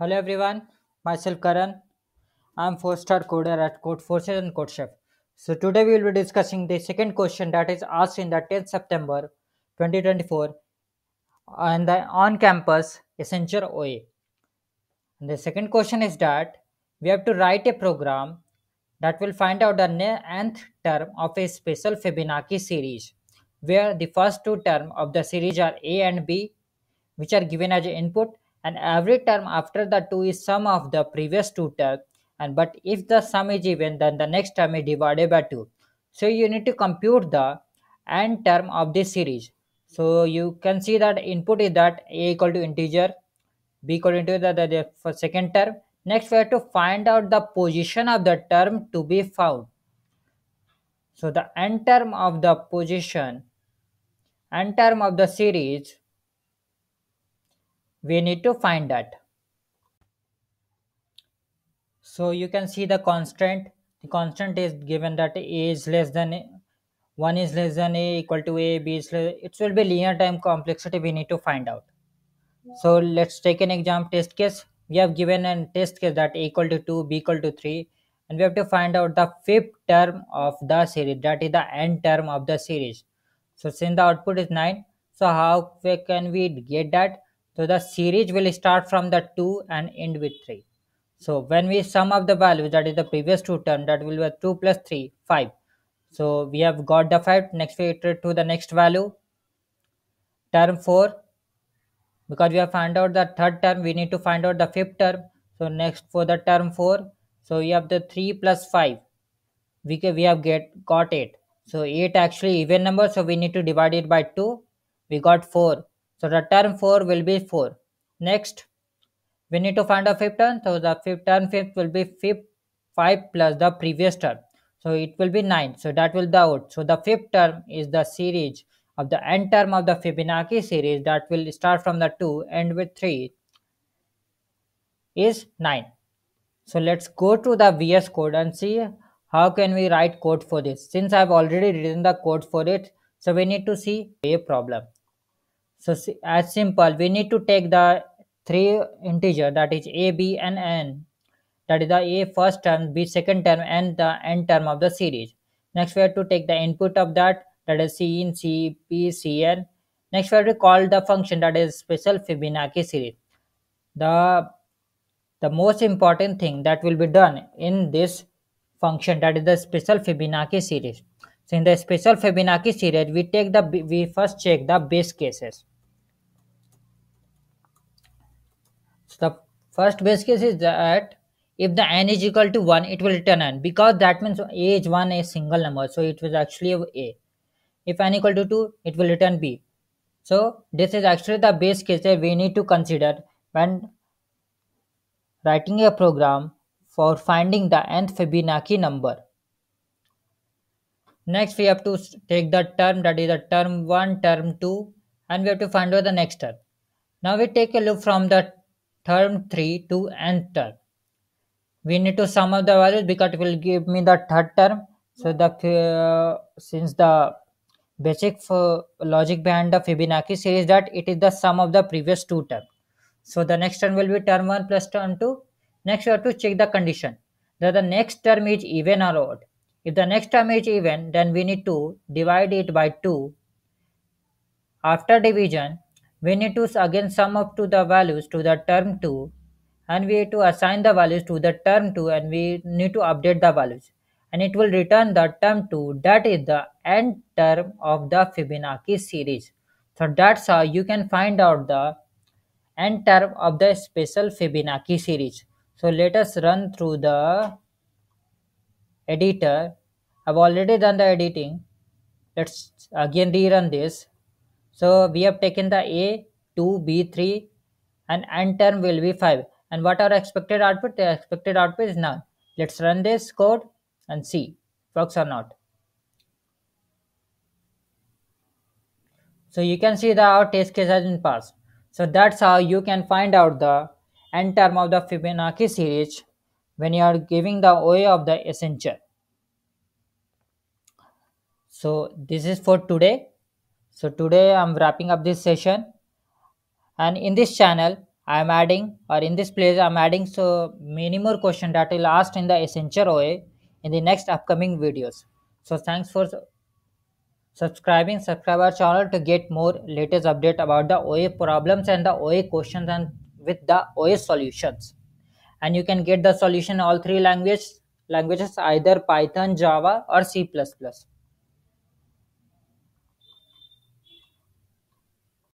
Hello everyone, myself Karan. I'm four-star coder at Codeforces and CodeChef. So today we will be discussing the second question that is asked in the 10th September 2024 on the on-campus Accenture OA. And the second question is that we have to write a program that will find out the nth term of a special Fibonacci series, where the first two terms of the series are a and b, which are given as input, and every term after the two is sum of the previous two terms. And but if the sum is even, then the next term is divided by two. So you need to compute the nth term of this series. So you can see that input is that a equal to integer, b equal to integer the, the, the second term, Next, we have to find out the position of the term to be found. So the n term of the position, n term of the series, we need to find that. So you can see the constant. The constant is given that a is less than a, 1 is less than a equal to a, b is less, it will be linear time complexity we need to find out. So let's take an example test case we have given a test case that a equal to 2 b equal to 3 and we have to find out the fifth term of the series that is the n term of the series so since the output is 9 so how can we get that so the series will start from the 2 and end with 3 so when we sum up the values that is the previous two term that will be 2 plus 3 5 so we have got the 5 next we iterate to the next value. Term 4 because we have found out the third term we need to find out the fifth term. So next for the term 4 so we have the 3 plus 5 we, can, we have get got 8 so 8 actually even number so we need to divide it by 2 we got 4 so the term 4 will be 4 next we need to find a fifth term so the fifth term fifth will be fifth 5 plus the previous term so it will be 9 so that will the out so the fifth term is the series of the n term of the Fibonacci series that will start from the 2 end with 3 is 9. So let's go to the VS code and see how can we write code for this. Since I've already written the code for it, so we need to see a problem. So as simple, we need to take the three integer that is a, b and n. That is the a first term, b second term and the n term of the series. Next we have to take the input of that that is C in C, P, C, N. Next, we have to call the function that is special Fibonacci series. The, the most important thing that will be done in this function that is the special Fibonacci series. So in the special Fibonacci series, we take the we first check the base cases. So the first base case is that if the n is equal to 1, it will return n because that means a is 1 a single number. So it was actually a if n equal to 2 it will return b so this is actually the base case that we need to consider when writing a program for finding the nth Fibonacci number. Next we have to take the term that is the term 1, term 2 and we have to find out the next term. Now we take a look from the term 3 to nth term. We need to sum up the values because it will give me the third term. So the uh, since the basic logic behind the Fibonacci series that it is the sum of the previous two terms. So the next term will be term 1 plus term 2. Next we have to check the condition that the next term is even or odd. If the next term is even then we need to divide it by 2. After division we need to again sum up to the values to the term 2 and we need to assign the values to the term 2 and we need to update the values and it will return the term 2 that is the end term of the Fibonacci series. So that's how you can find out the end term of the special Fibonacci series. So let us run through the editor. I've already done the editing. Let's again rerun this. So we have taken the A, 2, B3 and n term will be 5. And what our expected output? The expected output is none. Let's run this code and see works or not. So you can see that our test case has been passed. So that's how you can find out the n term of the Fibonacci series when you are giving the OA of the Accenture. So this is for today. So today I'm wrapping up this session and in this channel I am adding or in this place I am adding so many more questions that will asked in the Accenture OA in the next upcoming videos. So thanks for subscribing subscribe our channel to get more latest update about the OA problems and the OA questions and with the OA solutions. And you can get the solution all three language languages either Python, Java or C++.